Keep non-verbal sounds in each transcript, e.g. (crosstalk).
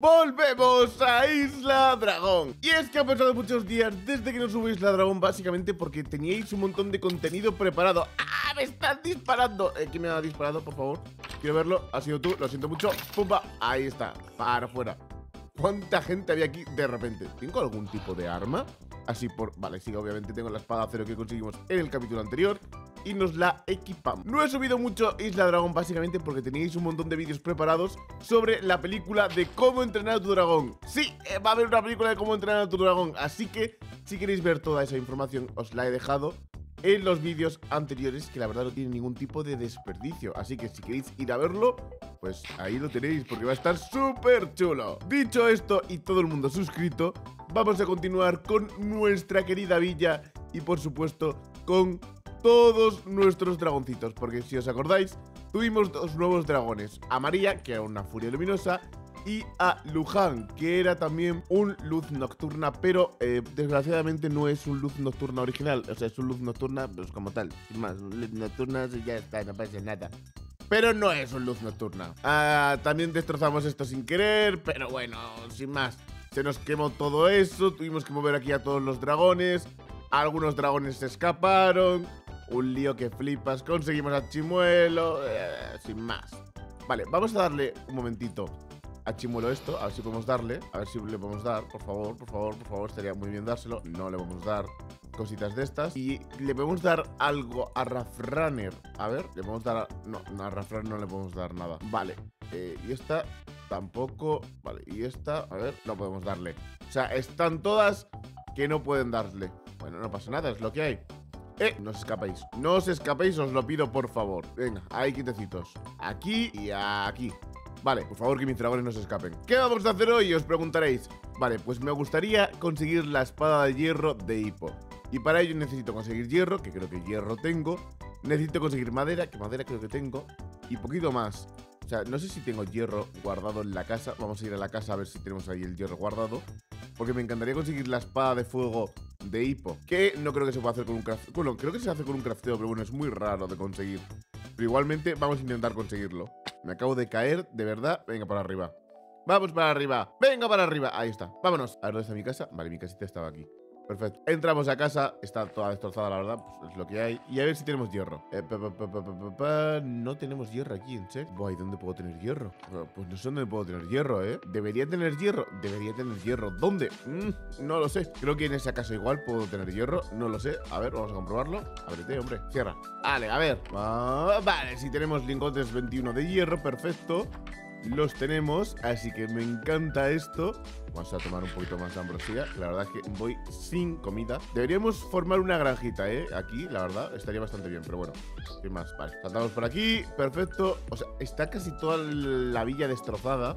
Volvemos a Isla Dragón Y es que ha pasado muchos días desde que no subo Isla Dragón Básicamente porque teníais un montón de contenido preparado ¡Ah! ¡Me están disparando! Eh, ¿Quién me ha disparado, por favor? Quiero verlo, ha sido tú, lo siento mucho ¡Pumba! Ahí está, para afuera ¿Cuánta gente había aquí de repente? ¿Tengo algún tipo de arma? Así por... Vale, sí, obviamente tengo la espada cero que conseguimos en el capítulo anterior y nos la equipamos. No he subido mucho Isla Dragón básicamente porque teníais un montón de vídeos preparados sobre la película de cómo entrenar a tu dragón. Sí, eh, va a haber una película de cómo entrenar a tu dragón, así que si queréis ver toda esa información os la he dejado en los vídeos anteriores que la verdad no tienen ningún tipo de desperdicio. Así que si queréis ir a verlo, pues ahí lo tenéis porque va a estar súper chulo. Dicho esto y todo el mundo suscrito, vamos a continuar con nuestra querida villa y por supuesto con todos nuestros dragoncitos, porque si os acordáis, tuvimos dos nuevos dragones, a María, que era una furia luminosa, y a Luján, que era también un luz nocturna, pero eh, desgraciadamente no es un luz nocturna original, o sea, es un luz nocturna, pues como tal, sin más, luz nocturna ya está, no pasa nada. Pero no es un luz nocturna. Ah, también destrozamos esto sin querer, pero bueno, sin más. Se nos quemó todo eso, tuvimos que mover aquí a todos los dragones, algunos dragones se escaparon, un lío que flipas. Conseguimos a Chimuelo. Eh, sin más. Vale, vamos a darle un momentito a Chimuelo esto. A ver si podemos darle. A ver si le podemos dar. Por favor, por favor, por favor. Estaría muy bien dárselo. No le vamos a dar cositas de estas. Y le podemos dar algo a Rafraner. A ver, le podemos dar... No, a Rafraner no le podemos dar nada. Vale. Eh, y esta tampoco. Vale, y esta... A ver, no podemos darle. O sea, están todas que no pueden darle. Bueno, no pasa nada, es lo que hay. Eh, no os escapéis. No os escapéis, os lo pido por favor. Venga, ahí quitecitos. Aquí y aquí. Vale, por favor que mis dragones no se escapen. ¿Qué vamos a hacer hoy? Os preguntaréis. Vale, pues me gustaría conseguir la espada de hierro de Hippo. Y para ello necesito conseguir hierro, que creo que hierro tengo. Necesito conseguir madera, que madera creo que tengo. Y poquito más. O sea, no sé si tengo hierro guardado en la casa. Vamos a ir a la casa a ver si tenemos ahí el hierro guardado. Porque me encantaría conseguir la espada de fuego de hipo. Que no creo que se pueda hacer con un crafteo. Bueno, creo que se hace con un crafteo, pero bueno, es muy raro de conseguir. Pero igualmente vamos a intentar conseguirlo. Me acabo de caer, de verdad. Venga, para arriba. Vamos para arriba. Venga para arriba. Ahí está. Vámonos. A ver, ¿dónde está mi casa? Vale, mi casita estaba aquí. Perfecto. Entramos a casa. Está toda destrozada, la verdad. Pues es lo que hay. Y a ver si tenemos hierro. Eh, no tenemos hierro aquí, ¿en serio? Buah, ¿y dónde puedo tener hierro? Pues no sé dónde puedo tener hierro, ¿eh? ¿Debería tener hierro? Debería tener hierro. ¿Dónde? Mm, no lo sé. Creo que en esa casa igual puedo tener hierro. No lo sé. A ver, vamos a comprobarlo. Ábrete, hombre. Cierra. Vale, a ver. Ah, vale, si tenemos lingotes 21 de hierro, perfecto los tenemos, así que me encanta esto. Vamos a tomar un poquito más de ambrosía, la verdad es que voy sin comida. Deberíamos formar una granjita, ¿eh? Aquí, la verdad, estaría bastante bien, pero bueno, sin más. Vale, saltamos por aquí, perfecto. O sea, está casi toda la villa destrozada.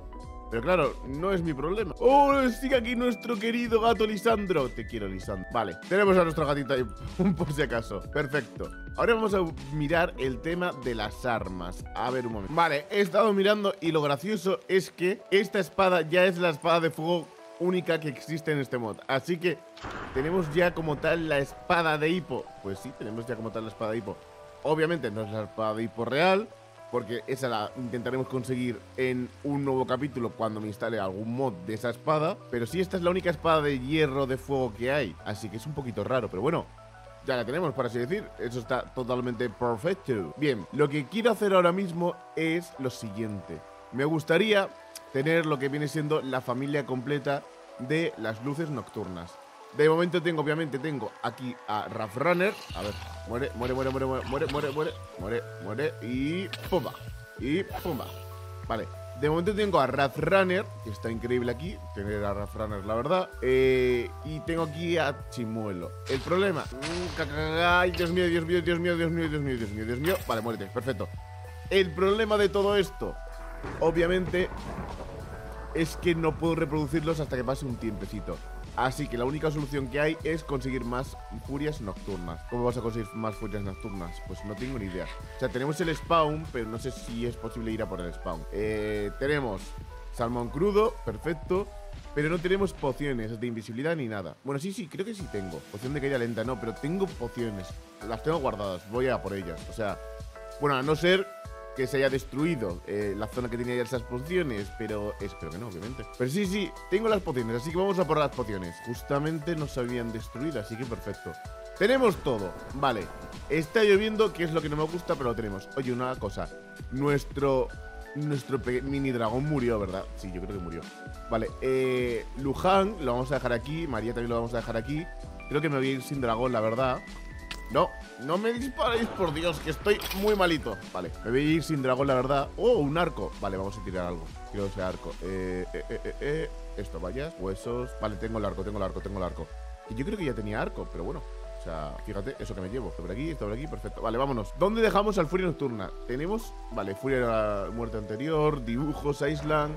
Pero claro, no es mi problema. ¡Oh, sigue aquí nuestro querido gato Lisandro! Te quiero, Lisandro. Vale, tenemos a nuestro gatito ahí, (laughs) por si acaso. Perfecto. Ahora vamos a mirar el tema de las armas. A ver un momento. Vale, he estado mirando y lo gracioso es que esta espada ya es la espada de fuego única que existe en este mod. Así que tenemos ya como tal la espada de hipo. Pues sí, tenemos ya como tal la espada de hipo. Obviamente no es la espada de hipo real, porque esa la intentaremos conseguir en un nuevo capítulo cuando me instale algún mod de esa espada. Pero sí, esta es la única espada de hierro de fuego que hay, así que es un poquito raro, pero bueno. Ya la tenemos, por así decir. Eso está totalmente perfecto. Bien, lo que quiero hacer ahora mismo es lo siguiente. Me gustaría tener lo que viene siendo la familia completa de las luces nocturnas. De momento tengo, obviamente, tengo aquí a Raf Runner. A ver, muere, muere, muere, muere, muere, muere, muere, muere, muere, y pumba. Y pumba. Vale. De momento tengo a Raf Runner, que está increíble aquí, tener a Raf Runner, la verdad. Eh, y tengo aquí a Chimuelo. El problema... Ay, Dios mío, Dios mío, Dios mío, Dios mío, Dios mío, Dios mío, Dios mío. Vale, muérete, perfecto. El problema de todo esto, obviamente, es que no puedo reproducirlos hasta que pase un tiempecito. Así que la única solución que hay es conseguir más furias nocturnas. ¿Cómo vas a conseguir más furias nocturnas? Pues no tengo ni idea. O sea, tenemos el spawn, pero no sé si es posible ir a por el spawn. Eh, tenemos salmón crudo, perfecto. Pero no tenemos pociones de invisibilidad ni nada. Bueno, sí, sí, creo que sí tengo. Poción de caída lenta, no, pero tengo pociones. Las tengo guardadas, voy a por ellas. O sea, bueno, a no ser que se haya destruido eh, la zona que tenía ya esas pociones, pero espero que no, obviamente. Pero sí, sí, tengo las pociones, así que vamos a por las pociones. Justamente no se habían destruido, así que perfecto. Tenemos todo, vale. Está lloviendo, que es lo que no me gusta, pero lo tenemos. Oye, una cosa. Nuestro nuestro mini dragón murió, ¿verdad? Sí, yo creo que murió. Vale, eh, Luján lo vamos a dejar aquí. María también lo vamos a dejar aquí. Creo que me voy a ir sin dragón, la verdad. No, no me disparéis, por Dios, que estoy muy malito. Vale, me voy a ir sin dragón, la verdad. Oh, un arco. Vale, vamos a tirar algo. Quiero ese arco. Eh, eh, eh, eh, eh. Esto, vallas, huesos. Vale, tengo el arco, tengo el arco, tengo el arco. Y yo creo que ya tenía arco, pero bueno. O sea, fíjate, eso que me llevo. Esto por aquí, esto por aquí, perfecto. Vale, vámonos. ¿Dónde dejamos al Furia Nocturna? Tenemos, vale, Furia Muerte Anterior, dibujos, Island,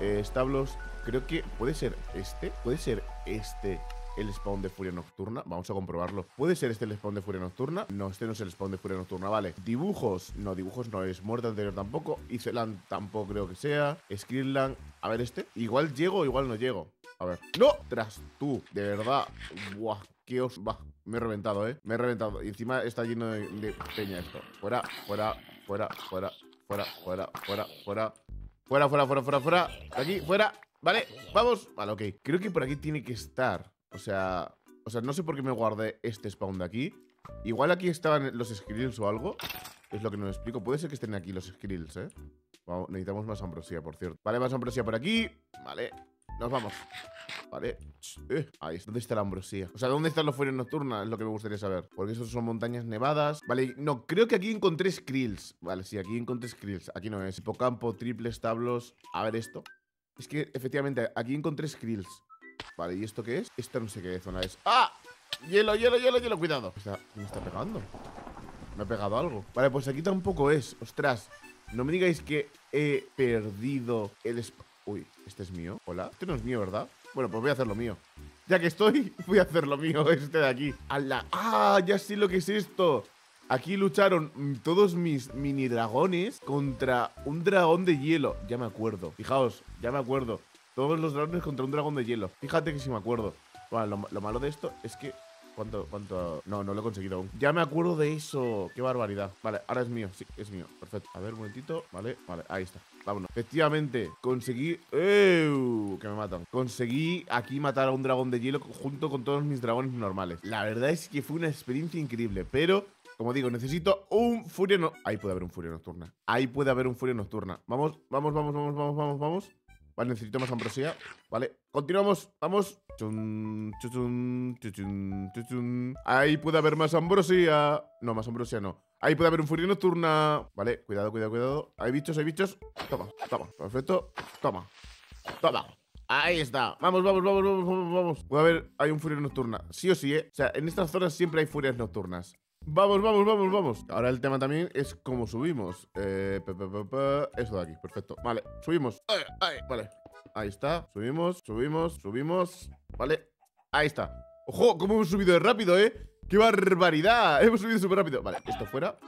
eh, establos. Creo que puede ser este. Puede ser este el spawn de Furia Nocturna. Vamos a comprobarlo. ¿Puede ser este el spawn de Furia Nocturna? No, este no es el spawn de Furia Nocturna. Vale. Dibujos. No, dibujos no es. Muerte anterior tampoco. Iceland tampoco creo que sea. Skrilland. A ver este. Igual llego, igual no llego. A ver. ¡No! Tras tú. De verdad. Buah. ¿Qué os va? Me he reventado, ¿eh? Me he reventado. Y encima está lleno de, de peña esto. Fuera, fuera, fuera, fuera, fuera, fuera, fuera, fuera. Fuera, fuera, fuera, fuera, fuera. Aquí, fuera. Vale, vamos. Vale, ok. Creo que por aquí tiene que estar. O sea... O sea, no sé por qué me guardé este spawn de aquí. Igual aquí estaban los skrills o algo. Es lo que no me explico. Puede ser que estén aquí los skrills, ¿eh? Vamos, necesitamos más ambrosía, por cierto. Vale, más ambrosía por aquí. Vale. Nos vamos. Vale. Eh, ahí. ¿Dónde está la ambrosía? O sea, ¿dónde están los fueros nocturnas? Es lo que me gustaría saber. Porque esos son montañas nevadas. Vale, no, creo que aquí encontré skrills. Vale, sí, aquí encontré skrills. Aquí no es. Hipocampo, triple establos. A ver esto. Es que, efectivamente, aquí encontré skrills. Vale, ¿y esto qué es? Esto no sé qué zona es. ¡Ah! Hielo, hielo, hielo, hielo, cuidado. ¿Me está pegando? Me ha pegado algo. Vale, pues aquí tampoco es. Ostras, no me digáis que he perdido el... Uy, ¿este es mío? Hola. Este no es mío, ¿verdad? Bueno, pues voy a hacer lo mío. Ya que estoy, (laughs) voy a hacer lo mío, este de aquí. ¡Ah! Ya sé lo que es esto. Aquí lucharon todos mis mini dragones contra un dragón de hielo. Ya me acuerdo. Fijaos, ya me acuerdo. Todos los dragones contra un dragón de hielo. Fíjate que sí me acuerdo. Bueno, lo, malo de esto es que ¿Cuánto, ¿Cuánto? No, no lo he conseguido aún. Ya me acuerdo de eso. Qué barbaridad. Vale, ahora es mío. Sí, es mío. Perfecto. A ver, un momentito. Vale, vale. Ahí está. Vámonos. Efectivamente, conseguí... ¡Ew! Que me matan. Conseguí aquí matar a un dragón de hielo junto con todos mis dragones normales. La verdad es que fue una experiencia increíble, pero... Como digo, necesito un furia no... Ahí puede haber un furia nocturna. Ahí puede haber un furia nocturna. Vamos, vamos, vamos, vamos, vamos, vamos, vamos. Vale, necesito más ambrosía. Vale, continuamos. Vamos. Ahí puede haber más ambrosía. No, más ambrosía no. Ahí puede haber un furia nocturna. Vale, cuidado, cuidado, cuidado. Hay bichos, hay bichos. Toma, toma. Perfecto. Toma. Toma. Ahí está. Vamos, vamos, vamos, vamos, vamos, vamos. Puede haber, hay un furia nocturna. Sí o sí, ¿eh? O sea, en estas zonas siempre hay furias nocturnas. Vamos, vamos, vamos, vamos. Ahora el tema también es cómo subimos. Eh, eso de aquí, perfecto. Vale, subimos. vale. Ahí está. Subimos, subimos, subimos. Vale. Ahí está. ¡Ojo! ¿Cómo hemos subido de rápido, eh? ¡Qué barbaridad! Hemos subido súper rápido. Vale, esto fuera.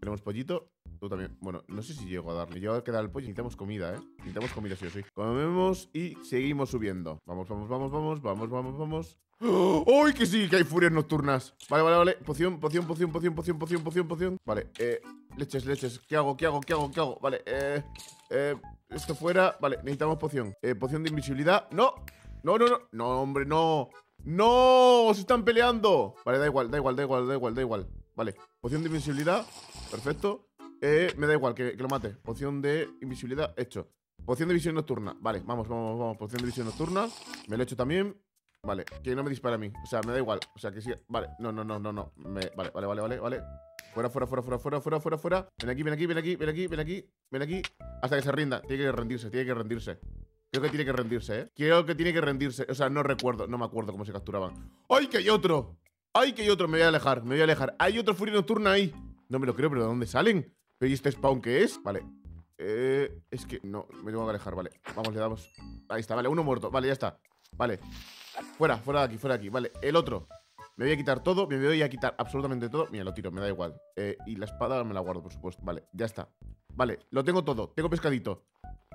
Tenemos pollito. Tú también. Bueno, no sé si llego a darle. Llego a quedar el pollo. Necesitamos comida, ¿eh? Necesitamos comida, sí o sí. Comemos y seguimos subiendo. Vamos, vamos, vamos, vamos, vamos, vamos, vamos. ¡Uy, que sí! Que hay furias nocturnas. Vale, vale, vale. Poción, poción, poción, poción, poción, poción, poción, poción. Vale, eh. Leches, leches. ¿Qué hago? ¿Qué hago? ¿Qué hago? ¿Qué hago? Vale, eh. Eh. Esto fuera. Vale, necesitamos poción. Eh, poción de invisibilidad. ¡No! No, no, no. No, hombre, no. ¡No! ¡Se están peleando! Vale, da igual, da igual, da igual, da igual, da igual. Vale, poción de invisibilidad. Perfecto. Eh, me da igual que, lo mate. Poción de invisibilidad, hecho. Poción de visión nocturna. Vale, vamos, vamos, vamos. Poción de visión nocturna. Me lo he hecho también. Vale, que no me dispara a mí. O sea, me da igual. O sea, que sí. Vale, no, no, no, no, no. Vale, vale, vale, vale, vale. Fuera, fuera, fuera, fuera, fuera, fuera, fuera, fuera. Ven aquí, ven aquí, ven aquí, ven aquí, ven aquí, ven aquí. Hasta que se rinda. Tiene que rendirse, tiene que rendirse. Creo que tiene que rendirse, ¿eh? Creo que tiene que rendirse. O sea, no recuerdo, no me acuerdo cómo se capturaban. ¡Ay, que hay otro! ¡Ay, que hay otro! Me voy a alejar, me voy a alejar. Hay otro furia nocturna ahí. No me lo creo, pero ¿de dónde salen? ¿Pero este spawn qué es? Vale. Eh, es que no, me tengo que alejar, vale. Vamos, le damos. Ahí está, vale, uno muerto. Vale, ya está. Vale. Fuera, fuera de aquí, fuera de aquí. Vale, el otro. Me voy a quitar todo, me voy a quitar absolutamente todo. Mira, lo tiro, me da igual. Eh, y la espada me la guardo, por supuesto. Vale, ya está. Vale, lo tengo todo. Tengo pescadito.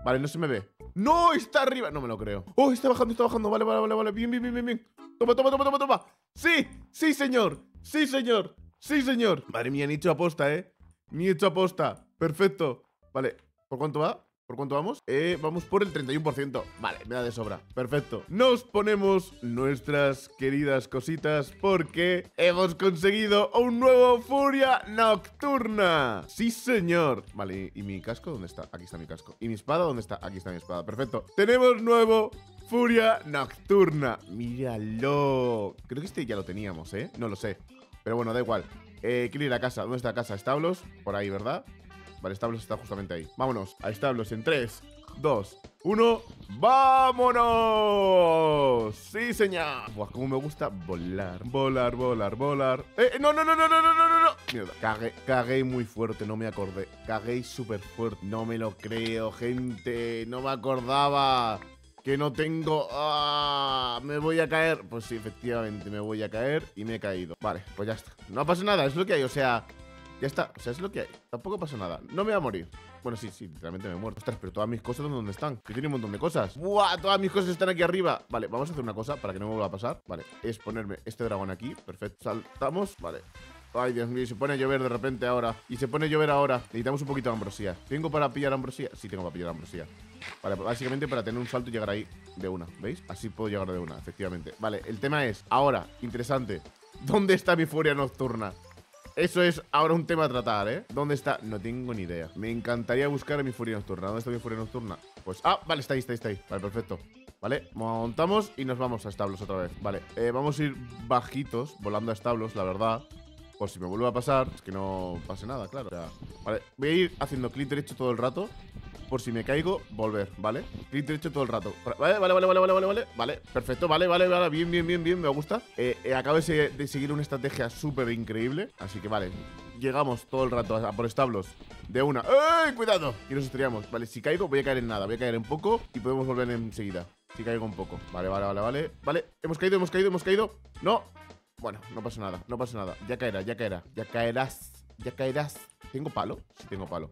Vale, no se me ve. ¡No! Está arriba. No me lo creo. ¡Oh! Está bajando, está bajando. Vale, vale, vale, vale. Bien, bien, bien, bien, bien. Toma, toma, toma, toma, toma. ¡Sí! ¡Sí, señor! ¡Sí, señor! ¡Sí, señor! Madre mía, han hecho aposta, ¿eh? Ni hecho aposta. Perfecto. Vale, ¿por cuánto va? ¿Por cuánto vamos? Eh, vamos por el 31%. Vale, me da de sobra. Perfecto. Nos ponemos nuestras queridas cositas porque hemos conseguido un nuevo Furia Nocturna. Sí, señor. Vale, ¿y mi casco dónde está? Aquí está mi casco. ¿Y mi espada dónde está? Aquí está mi espada. Perfecto. Tenemos nuevo Furia Nocturna. Míralo. Creo que este ya lo teníamos, ¿eh? No lo sé. Pero bueno, da igual. Eh, quiero ir a casa. ¿Dónde está la casa? Establos. Por ahí, ¿verdad? Vale, establos está justamente ahí. Vámonos a establos en 3, 2, 1. ¡Vámonos! ¡Sí, señor! Buah, cómo me gusta volar. Volar, volar, volar. ¡Eh! ¡No, no, no, no, no, no, no, no! Mierda. Cagué, cagué muy fuerte, no me acordé. Cagué súper fuerte. No me lo creo, gente. No me acordaba. Que no tengo... ¡Ah! Me voy a caer. Pues sí, efectivamente, me voy a caer y me he caído. Vale, pues ya está. No pasa nada, es lo que hay. O sea, ya está, o sea, es lo que hay. Tampoco pasa nada. No me voy a morir. Bueno, sí, sí, literalmente me he muerto. Ostras, pero todas mis cosas, ¿dónde están? Que tiene un montón de cosas. ¡Buah! Todas mis cosas están aquí arriba. Vale, vamos a hacer una cosa para que no me vuelva a pasar. Vale, es ponerme este dragón aquí. Perfecto. Saltamos. Vale. Ay, Dios mío, se pone a llover de repente ahora. Y se pone a llover ahora. Necesitamos un poquito de ambrosía. ¿Tengo para pillar ambrosía? Sí, tengo para pillar ambrosía. Vale, básicamente para tener un salto y llegar ahí de una. ¿Veis? Así puedo llegar de una, efectivamente. Vale, el tema es, ahora, interesante. ¿Dónde está mi furia nocturna? Eso es ahora un tema a tratar, ¿eh? ¿Dónde está? No tengo ni idea. Me encantaría buscar a mi furia nocturna. ¿Dónde está mi furia nocturna? Pues... Ah, vale, está ahí, está ahí, está ahí. Vale, perfecto. Vale, montamos y nos vamos a establos otra vez. Vale, eh, vamos a ir bajitos, volando a establos, la verdad. Por si me vuelve a pasar, es que no pase nada, claro. vale, voy a ir haciendo clic derecho todo el rato por si me caigo, volver, ¿vale? Clic derecho todo el rato. Vale, vale, vale, vale, vale, vale, vale. Vale, perfecto, vale, vale, vale. Bien, bien, bien, bien, me gusta. Eh, eh, acabo de, seguir una estrategia súper increíble. Así que vale, llegamos todo el rato a, por establos de una. ¡Ey! ¡Cuidado! Y nos estrellamos. Vale, si caigo, voy a caer en nada. Voy a caer en poco y podemos volver enseguida. Si caigo un poco. Vale, vale, vale, vale. Vale, hemos caído, hemos caído, hemos caído. No. Bueno, no pasa nada, no pasa nada. Ya caerá, ya caerá. Ya caerás. Ya caerás. ¿Tengo palo? Sí, tengo palo.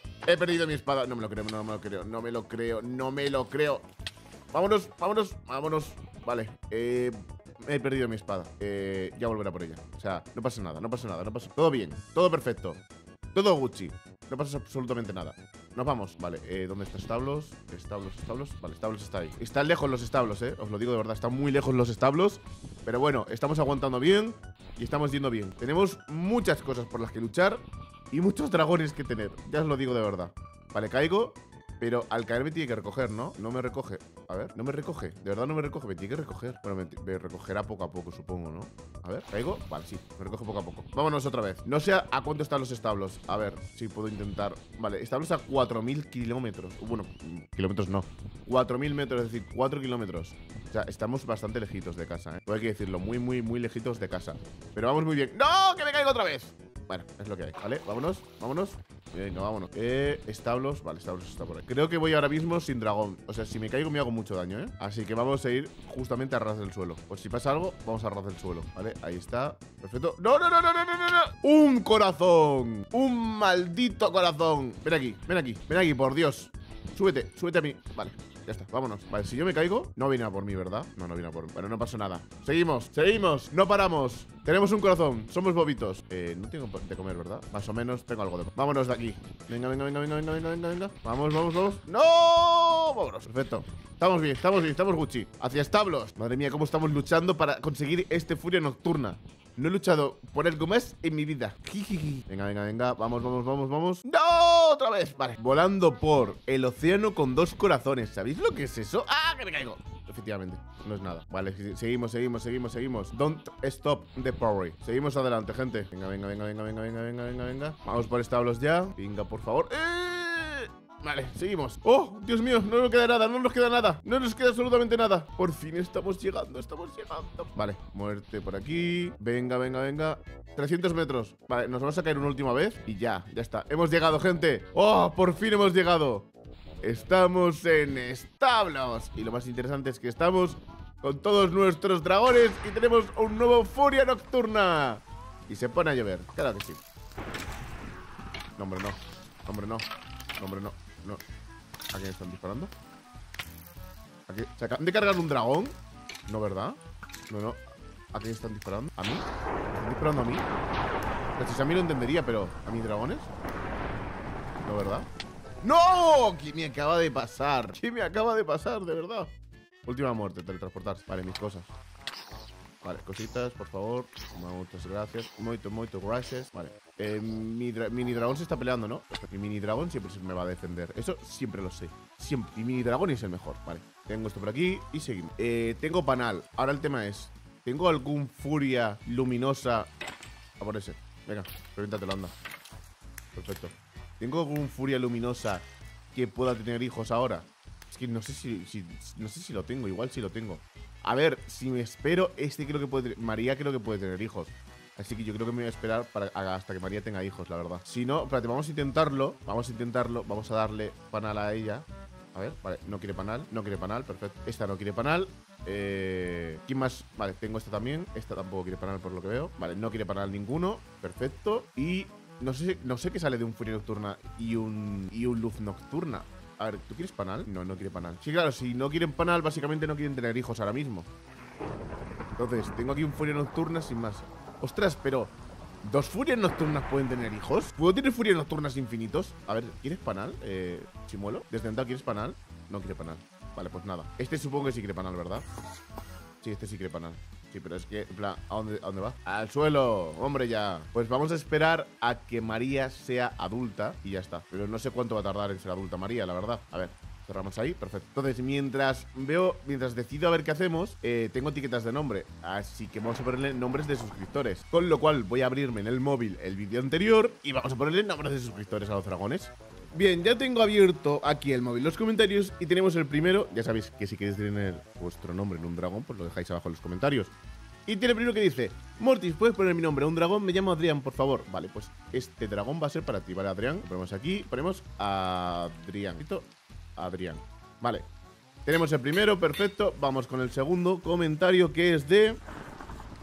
He perdido mi espada. No me lo creo, no me lo creo, no me lo creo, no me lo creo. Vámonos, vámonos, vámonos. Vale, eh, he perdido mi espada. Eh, ya volveré por ella. O sea, no pasa nada, no pasa nada, no pasa Todo bien, todo perfecto. Todo Gucci. No pasa absolutamente nada. Nos vamos. Vale, eh, ¿dónde está establos? Establos, establos. Vale, establos está ahí. Están lejos los establos, eh. Os lo digo de verdad, están muy lejos los establos. Pero bueno, estamos aguantando bien y estamos yendo bien. Tenemos muchas cosas por las que luchar y muchos dragones que tener. Ya os lo digo de verdad. Vale, caigo. Pero al caer me tiene que recoger, ¿no? No me recoge. A ver, no me recoge. De verdad no me recoge. Me tiene que recoger. Bueno, me, recogerá poco a poco, supongo, ¿no? A ver, ¿caigo? Vale, sí. Me recoge poco a poco. Vámonos otra vez. No sé a cuánto están los establos. A ver si puedo intentar. Vale, establos a 4.000 kilómetros. Bueno, kilómetros no. 4.000 metros, es decir, 4 kilómetros. O sea, estamos bastante lejitos de casa, ¿eh? Hay que decirlo, muy, muy, muy lejitos de casa. Pero vamos muy bien. ¡No! ¡Que me caigo otra vez! Bueno, es lo que hay, ¿vale? Vámonos, vámonos. Venga, vámonos. Eh, establos, vale, establos está por ahí. Creo que voy ahora mismo sin dragón. O sea, si me caigo me hago mucho daño, ¿eh? Así que vamos a ir justamente a ras del suelo. Pues si pasa algo, vamos a ras del suelo Vale, ahí está, perfecto. ¡No, no, no, no, no, no, no! ¡Un corazón! ¡Un maldito corazón! Ven aquí, ven aquí, ven aquí, por Dios. Súbete, súbete a mí. Vale, ya está, vámonos. Vale, si yo me caigo, no viene a por mí, ¿verdad? No, no viene a por mí. Bueno, no pasó nada. Seguimos, seguimos, no paramos. Tenemos un corazón, somos bobitos. Eh, no tengo de comer, ¿verdad? Más o menos tengo algo de Vámonos de aquí. Venga, venga, venga, venga, venga, venga, venga. Vamos, vamos, vamos. ¡No! Vámonos, perfecto. Estamos bien, estamos bien, estamos Gucci. Hacia establos. Madre mía, cómo estamos luchando para conseguir este Furia Nocturna. No he luchado por algo más en mi vida. Venga, venga, venga. Vamos, vamos, vamos, vamos. ¡No! Otra vez. Vale. Volando por el océano con dos corazones. ¿Sabéis lo que es eso? ¡Ah, que me caigo! Efectivamente, no es nada. Vale, seguimos, seguimos, seguimos, seguimos. Don't stop the power. Seguimos adelante, gente. Venga, venga, venga, venga, venga, venga, venga, venga, venga. Vamos por establos ya. Venga, por favor. ¡Eh! Vale, seguimos. ¡Oh, Dios mío! No nos queda nada, no nos queda nada. No nos queda absolutamente nada. Por fin estamos llegando, estamos llegando. Vale, muerte por aquí. Venga, venga, venga. 300 metros. Vale, nos vamos a caer una última vez y ya, ya está. Hemos llegado, gente. ¡Oh, por fin hemos llegado! Estamos en establos. Y lo más interesante es que estamos con todos nuestros dragones y tenemos un nuevo Furia Nocturna. Y se pone a llover. Claro que sí. No, hombre, no. Hombre, no. Hombre, no. No. ¿A quién están disparando? ¿A ¿Se acaban de cargar un dragón? No, ¿verdad? No, no. ¿A quién están disparando? ¿A mí? ¿Están disparando a mí? Si a mí lo entendería, pero ¿a mis dragones? No, ¿verdad? ¡No! ¿Qué me acaba de pasar? ¿Qué me acaba de pasar, de verdad? Última muerte, teletransportarse. Vale, mis cosas. Vale, cositas, por favor. Muchas gracias. Muito, muito gracias. Vale. Eh, mi mini dragón se está peleando, ¿no? Mi mini dragón siempre me va a defender. Eso siempre lo sé. Siempre. Mi mini dragón es el mejor. Vale. Tengo esto por aquí y seguimos. Eh, tengo panal. Ahora el tema es: ¿tengo algún furia luminosa? A por ese. Venga, reviéntatelo, anda. Perfecto. ¿Tengo algún furia luminosa que pueda tener hijos ahora? Es que no sé si, no sé si lo tengo, igual si lo tengo. A ver, si me espero, este creo que puede María creo que puede tener hijos. Así que yo creo que me voy a esperar hasta que María tenga hijos, la verdad. Si no, espérate, vamos a intentarlo. Vamos a intentarlo. Vamos a darle panal a ella. A ver, vale, no quiere panal. No quiere panal, perfecto. Esta no quiere panal. Eh, ¿Quién más? Vale, tengo esta también. Esta tampoco quiere panal por lo que veo. Vale, no quiere panal ninguno. Perfecto. Y no sé, no sé qué sale de un Furia Nocturna y un, y un Luz Nocturna. A ver, ¿tú quieres panal? No, no quiere panal. Sí, claro, si no quieren panal, básicamente no quieren tener hijos ahora mismo. Entonces, tengo aquí un Furia Nocturna sin más. Ostras, pero... ¿Dos furias nocturnas pueden tener hijos? ¿Puedo tener furias nocturnas infinitos? A ver, ¿quieres panal? Eh, Chimuelo, desde entonces ¿quieres panal? No quiere panal Vale, pues nada Este supongo que sí quiere panal, ¿verdad? Sí, este sí quiere panal Sí, pero es que, en plan, ¿a dónde, ¿a dónde va? Al suelo, hombre ya. Pues vamos a esperar a que María sea adulta Y ya está. Pero no sé cuánto va a tardar en ser adulta María, la verdad. A ver, cerramos ahí, perfecto. Entonces, mientras veo, mientras decido a ver qué hacemos eh, Tengo etiquetas de nombre. Así que vamos a ponerle nombres de suscriptores. Con lo cual voy a abrirme en el móvil el vídeo anterior Y vamos a ponerle nombres de suscriptores a los dragones Bien, ya tengo abierto aquí el móvil los comentarios y tenemos el primero. Ya sabéis que si queréis tener vuestro nombre en un dragón, pues lo dejáis abajo en los comentarios. Y tiene el primero que dice, Mortis, ¿puedes poner mi nombre a un dragón? Me llamo Adrián, por favor. Vale, pues este dragón va a ser para ti, ¿vale, Adrián? Lo ponemos aquí, ponemos Adrián. Adrián. Vale. Tenemos el primero, perfecto. Vamos con el segundo comentario que es de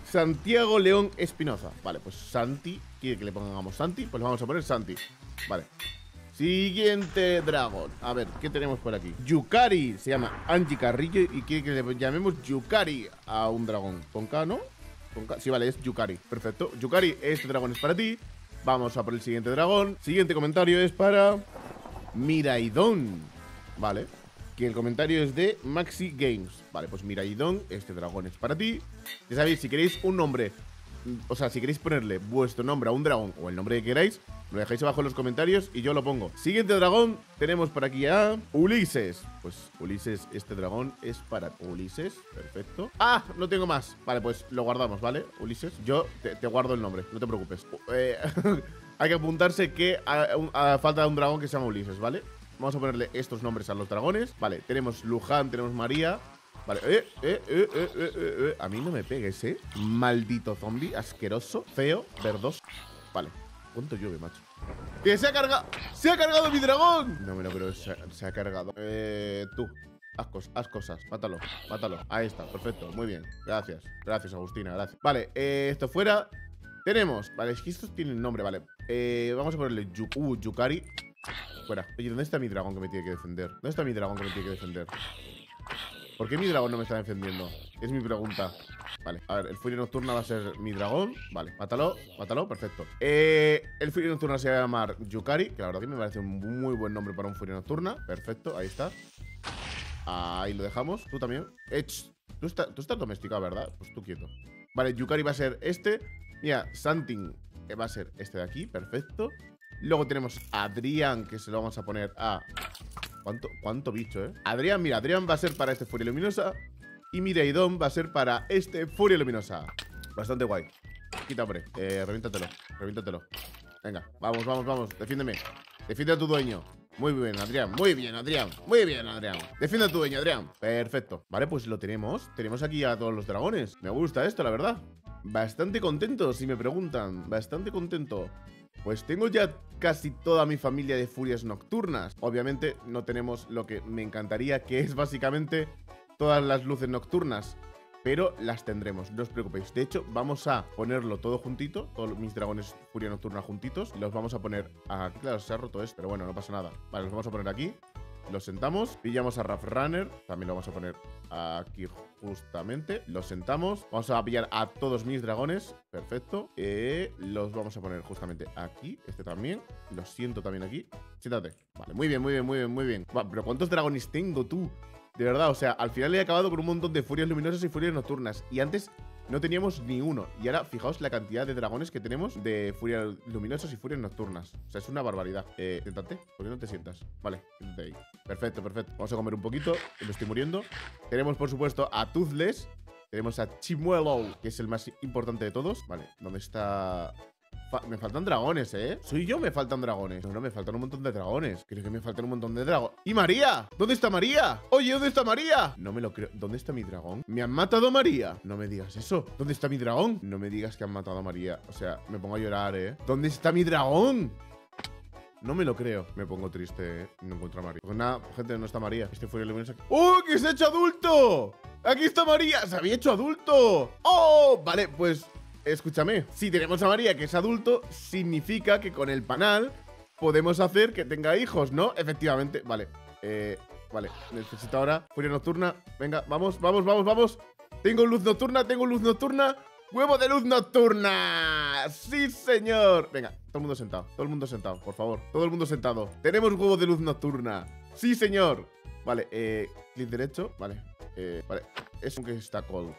Santiago León Espinoza. Vale, pues Santi, quiere que le pongamos Santi, pues le vamos a poner Santi. Vale. Siguiente dragón. A ver, ¿qué tenemos por aquí? Yukari. Se llama Angie Carrillo y quiere que le llamemos Yukari a un dragón. ¿Con K, no? ¿Con K? Sí, vale, es Yukari. Perfecto. Yukari, este dragón es para ti. Vamos a por el siguiente dragón. Siguiente comentario es para Miraidon. Vale. Que el comentario es de Maxi Games. Vale, pues Miraidon, este dragón es para ti. Ya sabéis, si queréis un nombre o sea, si queréis ponerle vuestro nombre a un dragón o el nombre que queráis, lo dejáis abajo en los comentarios y yo lo pongo. Siguiente dragón, tenemos por aquí a Ulises. Pues Ulises, este dragón es para Ulises, perfecto. Ah, no tengo más. Vale, pues lo guardamos, ¿vale? Ulises, yo te, guardo el nombre, no te preocupes. Eh, (laughs) hay que apuntarse que a, falta de un dragón que se llama Ulises, ¿vale? Vamos a ponerle estos nombres a los dragones. Vale, tenemos Luján, tenemos María, Vale, eh, eh, eh, eh, eh, eh, A mí no me pegues, ¿eh? Maldito zombie, asqueroso, feo, verdoso. Vale, ¿cuánto llueve, macho? ¡Que se ha cargado! ¡Se ha cargado mi dragón! No me lo creo, se, se ha cargado. Eh, tú, haz, haz, cosas, mátalo, mátalo. Ahí está, perfecto, muy bien. Gracias, gracias, Agustina, gracias. Vale, eh, esto fuera. Tenemos, vale, es que estos tienen nombre, vale. Eh, vamos a ponerle uh, Yukari. Fuera. Oye, ¿dónde está mi dragón que me tiene que defender? ¿Dónde está mi dragón que me tiene que defender? ¿Por qué mi dragón no me está defendiendo? Es mi pregunta. Vale, a ver, el Furia Nocturna va a ser mi dragón. Vale, mátalo, mátalo, perfecto. Eh, el Furia Nocturna se va a llamar Yukari, que la verdad que me parece un muy buen nombre para un Furia Nocturna. Perfecto, ahí está. Ahí lo dejamos. Tú también. Eh, tú, estás, tú estás domesticado, ¿verdad? Pues tú quieto. Vale, Yukari va a ser este. Mira, Santin va a ser este de aquí, perfecto. Luego tenemos Adrián, que se lo vamos a poner a ¿Cuánto, cuánto bicho, eh? Adrián, mira, Adrián va a ser para este Furia Luminosa. Y Miraidon va a ser para este Furia Luminosa. Bastante guay. Quita, hombre. Eh, reviéntatelo. Reviéntatelo. Venga, vamos, vamos, vamos. Defiéndeme. Defiende a tu dueño. Muy bien, Adrián. Muy bien, Adrián. Muy bien, Adrián. Defiende a tu dueño, Adrián. Perfecto. Vale, pues lo tenemos. Tenemos aquí a todos los dragones. Me gusta esto, la verdad. Bastante contento, si me preguntan. Bastante contento. Pues tengo ya casi toda mi familia de furias nocturnas. Obviamente no tenemos lo que me encantaría, que es básicamente todas las luces nocturnas. Pero las tendremos, no os preocupéis. De hecho, vamos a ponerlo todo juntito, todos mis dragones furia nocturna juntitos. Los vamos a poner aquí. Claro, se ha roto esto, pero bueno, no pasa nada. Vale, los vamos a poner aquí. Los sentamos, pillamos a Raf Runner, también lo vamos a poner aquí justamente. Los sentamos, vamos a pillar a todos mis dragones, perfecto. Eh, los vamos a poner justamente aquí, este también. Los siento también aquí. Siéntate. Vale, muy bien, muy bien, muy bien, muy bien. pero ¿cuántos dragones tengo tú? De verdad, o sea, al final he acabado con un montón de furias luminosas y furias nocturnas. Y antes no teníamos ni uno. Y ahora, fijaos la cantidad de dragones que tenemos de furias luminosas y furias nocturnas. O sea, es una barbaridad. Eh, siéntate. ¿Por qué no te sientas? Vale, ahí. Perfecto, perfecto. Vamos a comer un poquito, me estoy muriendo. Tenemos, por supuesto, a Toothless. Tenemos a Chimuelo, que es el más importante de todos. Vale, ¿dónde está me faltan dragones, ¿eh? Soy yo, me faltan dragones. No, no, me faltan un montón de dragones. Creo que me faltan un montón de dragones. ¡Y María! ¿Dónde está María? Oye, ¿dónde está María? No me lo creo. ¿Dónde está mi dragón? ¿Me han matado María? No me digas eso. ¿Dónde está mi dragón? No me digas que han matado a María. O sea, me pongo a llorar, ¿eh? ¿Dónde está mi dragón? No me lo creo. Me pongo triste, ¿eh? No encuentro a María. Pues nada, gente, no está María. Este fue el aquí. ¡Oh, que se ha hecho adulto! ¡Aquí está María! ¡Se había hecho adulto! ¡Oh! Vale, pues escúchame, si tenemos a María que es adulto, significa que con el panal podemos hacer que tenga hijos, ¿no? Efectivamente, vale. Eh, vale, necesito ahora furia nocturna. Venga, vamos, vamos, vamos, vamos. Tengo luz nocturna, tengo luz nocturna. ¡Huevo de luz nocturna! ¡Sí, señor! Venga, todo el mundo sentado, todo el mundo sentado, por favor. Todo el mundo sentado. Tenemos huevo de luz nocturna. ¡Sí, señor! Vale, eh, clic derecho, vale. Eh, vale, es un que está cold.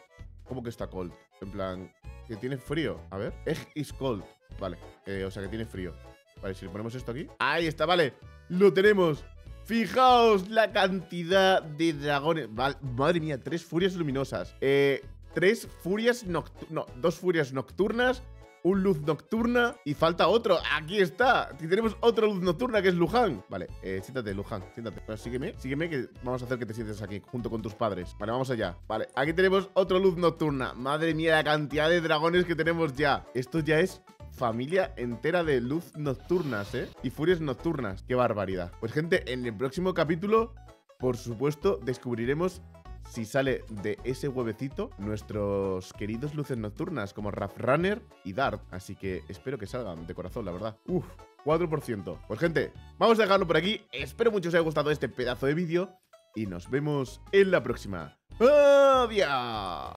¿Cómo que está cold? En plan, que tiene frío. A ver. Egg is cold. Vale. Eh, o sea que tiene frío. Vale, si le ponemos esto aquí. Ahí está, vale. Lo tenemos. Fijaos la cantidad de dragones. madre mía, tres furias luminosas. Eh, tres furias nocturnas. No, dos furias nocturnas un luz nocturna y falta otro. Aquí está. Tenemos otra luz nocturna que es Luján. Vale, eh, siéntate, Luján, siéntate. Pero sígueme, sígueme que vamos a hacer que te sientes aquí junto con tus padres. Vale, vamos allá. Vale, aquí tenemos otra luz nocturna. Madre mía, la cantidad de dragones que tenemos ya. Esto ya es familia entera de luz nocturnas, ¿eh? Y furias nocturnas. Qué barbaridad. Pues gente, en el próximo capítulo, por supuesto, descubriremos si sale de ese huevecito nuestros queridos luces nocturnas como Raf Runner y Dart. Así que espero que salgan de corazón, la verdad. Uf, 4%. Pues gente, vamos a dejarlo por aquí. Espero mucho os haya gustado este pedazo de vídeo y nos vemos en la próxima. ¡Adiós!